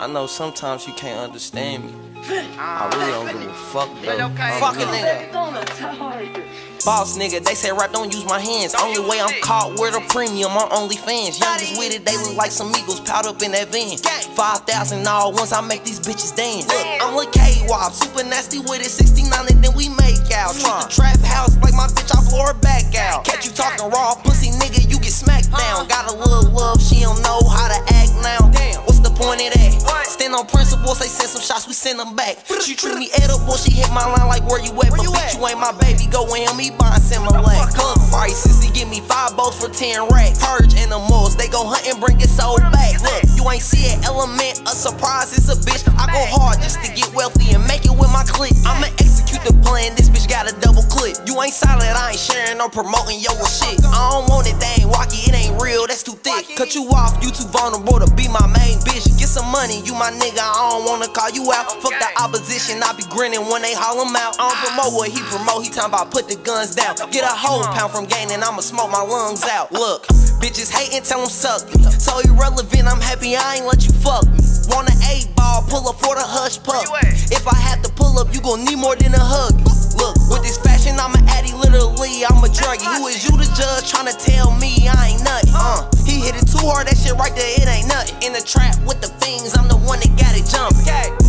I know sometimes you can't understand me. I really don't give a fuck though. Fuck a nigga. Boss nigga, they say rap don't use my hands. Only way I'm caught with a premium on OnlyFans. Youngest with it, they look like some eagles piled up in that van. 5,000 all once I make these bitches dance. Look, I'm Lil K Wop, super nasty with it. 69 and then we make out. Treat the trap house like my bitch, I blow her back out. Catch you talking raw, Stand on principles, they send some shots, we send them back. She treat me edible, she hit my line like where you at, but bitch, you ain't my baby. Go in, me buying Similac. Club prices, he give me five boats for 10 racks. Purge animals, they go hunt and bring it soul back. Look, you ain't see an element, a surprise, it's a bitch. I go hard just to get wealthy and make it with my clique. I'ma execute the plan, this bitch got a double clip. You ain't solid, I ain't sharing or promoting your shit. I don't want it, they Cut you off, you too vulnerable to be my main bitch. Get some money, you my nigga, I don't wanna call you out. Fuck the opposition, I be grinning when they haul him out. I don't promote what he promote, he talking about put the guns down. Get a whole pound from gaining, I'ma smoke my lungs out. Look, bitches hating, tell them suck me. So irrelevant, I'm happy I ain't let you fuck me. Want an eight ball, pull up for the hush pup. If I have to pull up, you gon' need more than a hug. Look, with this fashion, I'm a addy, literally, I'm a druggie. Who is you the judge trying to tell me I ain't nothing? Uh, he hit it too hard, that shit right there, it ain't nothing. In the trap with the fiends, I'm the one that got it jumping.